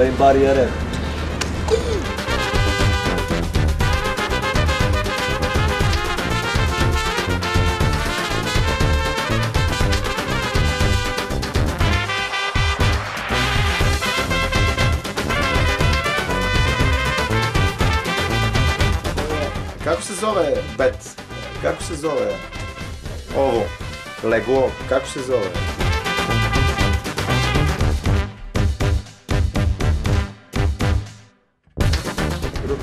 Ben bariyere. Kako se zove bet? Kako se zove ovo? Lego, kako se zove?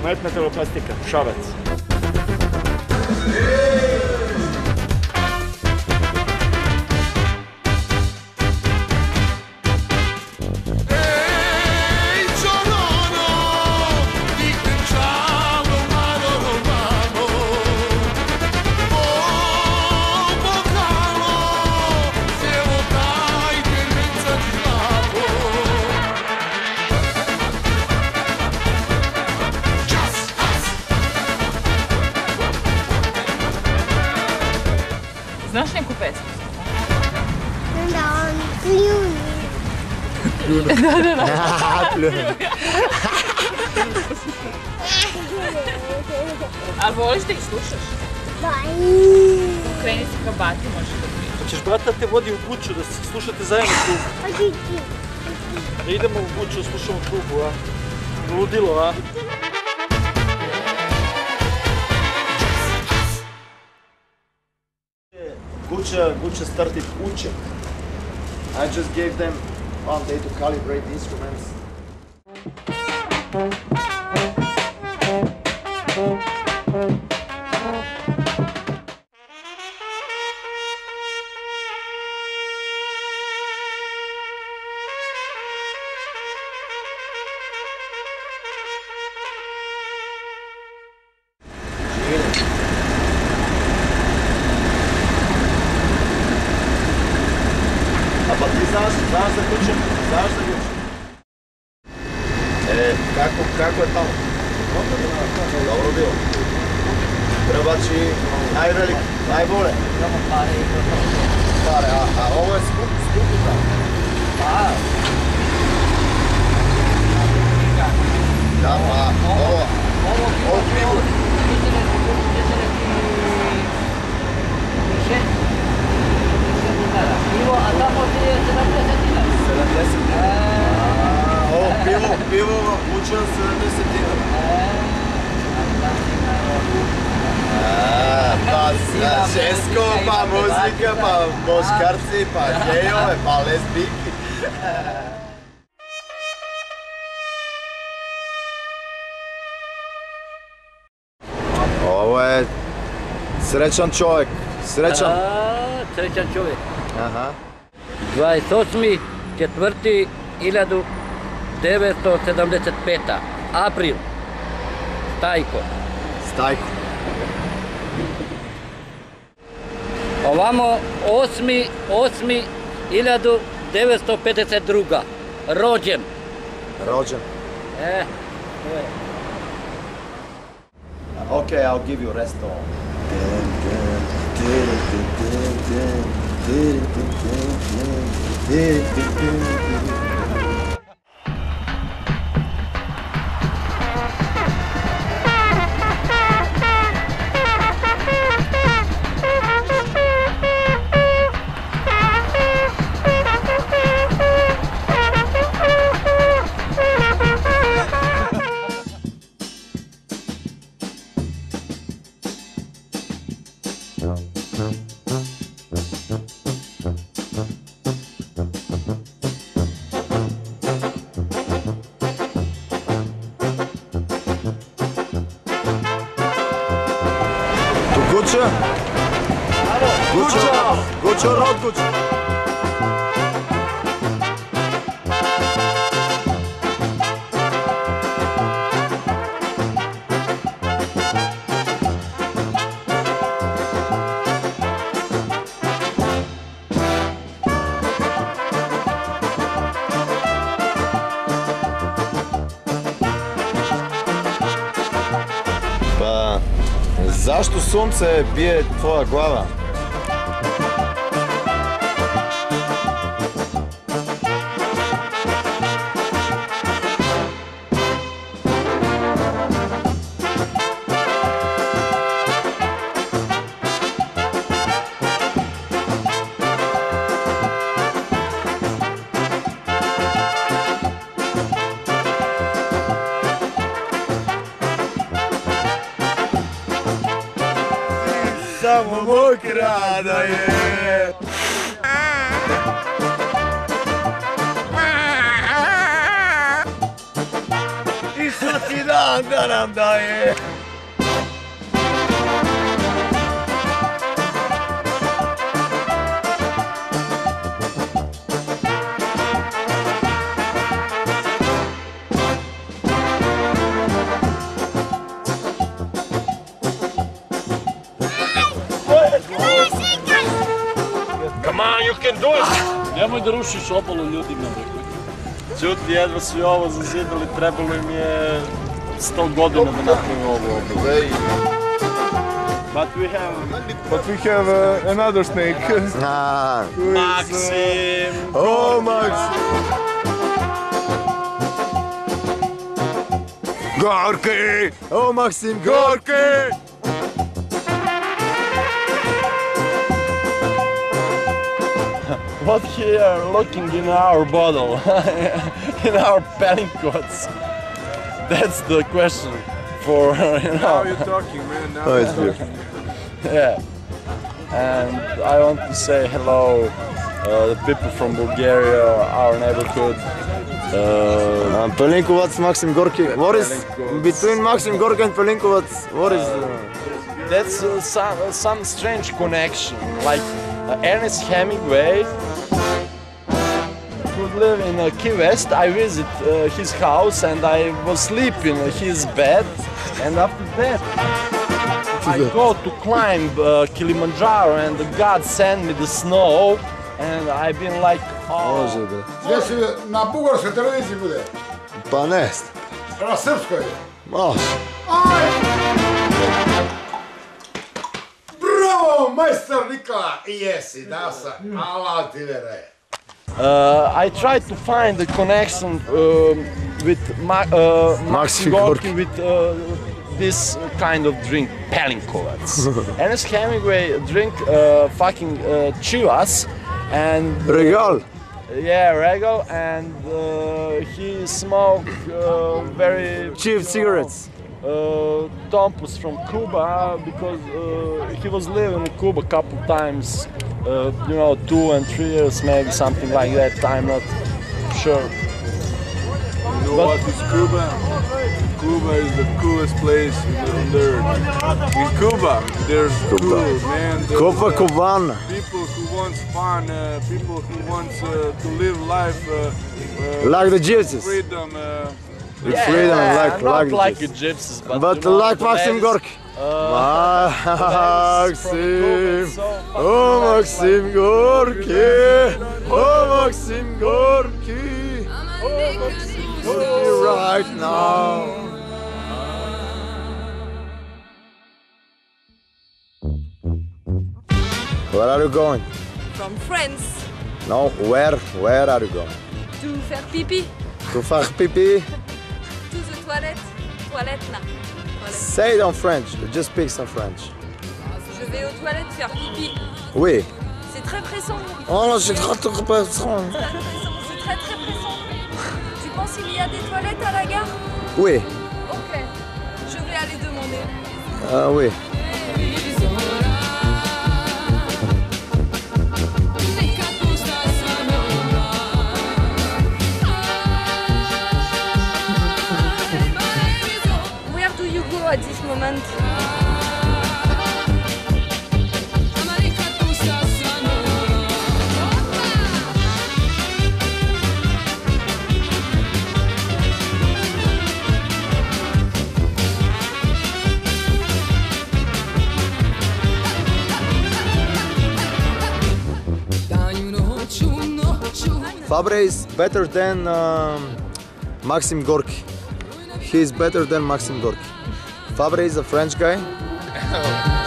חומרת מטלופלסטיקה, שרץ. A voliš da ih slušaš? Da. Kreni se ka bati, možeš da pričaš. Hoćeš brata te vodi u kuću da se slušate zajedno krugu. Hoći ti. Da idemo u kuću slušamo krugu, a? Ludilo, a? Gucha, Gucha started Uche. I just gave them one day to calibrate the instruments. Música е, како, како е таму? Добро било. Треба чи највелик, најболе. Паре и Паре, а, а ово е скуп, скупи таму. Па. Да, па, ово. Ово, ово, ово. Пиво, а там от 70 динара. 70 динара. Ovo pivo, pivo učio 70 dinara. Pa česko, pa muzika, pa boškarci, pa gejove, pa lesbiki. Ovo je srećan čovjek, srećan. A, srećan čovjek. Aha. 28. četvrti 1975. April. Stajko. Stajko. Ovamo 8. 8. 1952. Rođen. Rođen. E, to je. Okay, I'll give you rest all. Pa, zašto sunce bije tvoja glava? Samo mokra da je. I svaki dan da nam daje. Come on, you can do it! Nemoj da rušiš obalu ljudima, rekao. Čuti, jedva su i ovo zazidali, trebalo im je 100 godina da napravimo ovu obalu. But we have... But we have uh, another snake. Ah, is, uh, Maxim! oh, Max. Gorki! Oh, Maxim, Gorki! What here looking in our bottle? in our palincots? That's the question for, you Now know, you're talking, man. Now Oh, it's talking. yeah. And I want to say hello, uh, the people from Bulgaria, our neighborhood. Uh, Um, Pelinkovac, Maxim Gorki. What is between Maxim Gorky and Pelinkovac? What is? Uh, that's uh, some, uh, some strange connection. Like uh, Ernest Hemingway would live in uh, Key West. I visit uh, his house and I was sleeping in his bed. And after that, I go to climb uh, Kilimanjaro and God sent me the snow. And I've been like, oh, Može bre. Gdje si na bugarskoj televiziji bude? Pa ne. Na srpskoj. Može. Aj! Bravo, majstor Nikola! Jesi, da sam. Allah ti vere. Uh, I tried to find the connection um, with Ma- uh, Gorki. Gorki with uh, this kind of drink, Pelinkovac. Ernest Hemingway drink uh, fucking uh, chivas and Regal. yeah, regal, and uh, he smoke uh, very Cheap cigarettes. uh, Tompus from Cuba because uh, he was living in Cuba a couple times, uh, you know, two and three years, maybe something like that. I'm not sure. You know But- what is Cuba? Cuba is the coolest place in the, on earth. In Cuba, there's Cuba. cool, man. There's, Copa uh, Cubana. People who want fun, uh, people who wants uh, to live life uh, uh, Like the gypsies. freedom. Uh, With freedom and like, not like, like the the gypsies, but, But you know, like Maxim ladies- Gorki. Ladies from Cuba, Maxim. Oh, Maxim Gorki. Oh, Maxim Gorki. Oh, Maxim Gorki right now. Where are you going? From France No, where? Where are you going? to faire pipi To faire pipi? to the toilet. Toilette là. Say it on French. Just speak some French. Je vais aux toilettes faire pipi. Oui. C'est très pressant. Oh. C'est très pressant. C'est très très pressant. Tu penses qu'il y a des toilettes à la gare? Oui. Ok. Je vais aller demander. Ah oui. Land. Fabre is better than um, Maxim Gorky. He is better than Maxim Gorky. Fabre is a French guy.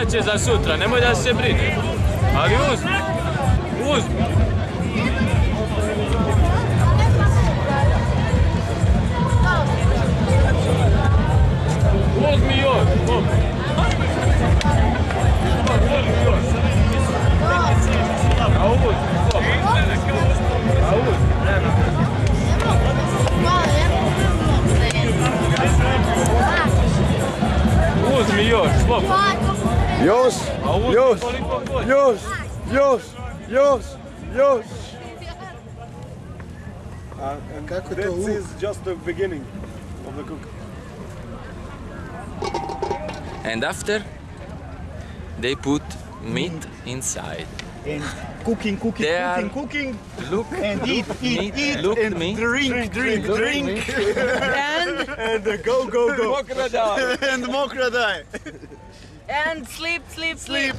Ostaće za sutra, nemoj da se brine. Ali uzmi. Uzmi. Uzmi još. A uzmi još, koliko god. još, još, još, još. Kako to This is just the beginning of the cook. And after, they put meat inside. And cooking, cooking, They cooking, cooking. Look, And eat, eat, meat, eat, look and me. drink, drink, Look drink. And, and uh, go, go, go. Mokradaj. and mokradaj. And sleep, sleep, sleep.